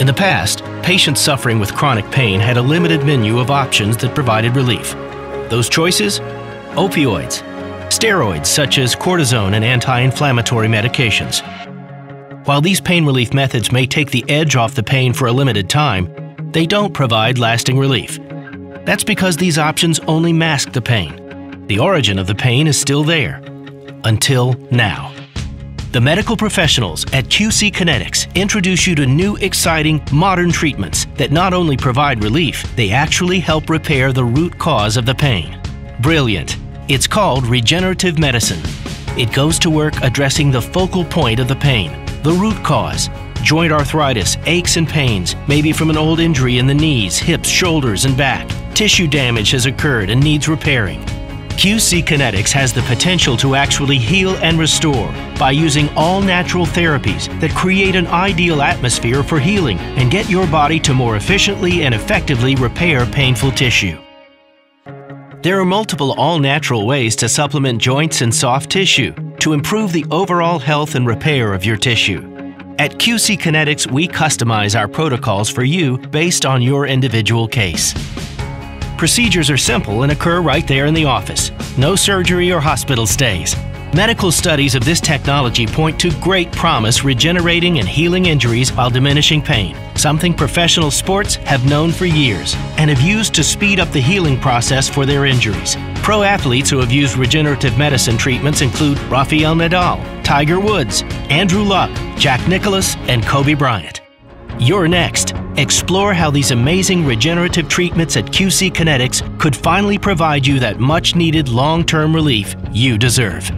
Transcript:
In the past, patients suffering with chronic pain had a limited menu of options that provided relief. Those choices? Opioids, steroids such as cortisone and anti-inflammatory medications. While these pain relief methods may take the edge off the pain for a limited time, they don't provide lasting relief. That's because these options only mask the pain. The origin of the pain is still there. Until now. The medical professionals at QC Kinetix introduce you to new, exciting, modern treatments that not only provide relief, they actually help repair the root cause of the pain. Brilliant. It's called regenerative medicine. It goes to work addressing the focal point of the pain, the root cause. Joint arthritis, aches and pains, maybe from an old injury in the knees, hips, shoulders, and back. Tissue damage has occurred and needs repairing. QC Kinetix has the potential to actually heal and restore by using all natural therapies that create an ideal atmosphere for healing and get your body to more efficiently and effectively repair painful tissue. There are multiple all natural ways to supplement joints and soft tissue to improve the overall health and repair of your tissue. At QC Kinetix, we customize our protocols for you based on your individual case. Procedures are simple and occur right there in the office. No surgery or hospital stays. Medical studies of this technology point to great promise regenerating and healing injuries while diminishing pain, something professional sports have known for years and have used to speed up the healing process for their injuries. Pro athletes who have used regenerative medicine treatments include Rafael Nadal, Tiger Woods, Andrew Luck, Jack Nicklaus, and Kobe Bryant. You're next. Explore how these amazing regenerative treatments at QC Kinetix could finally provide you that much needed long term relief you deserve.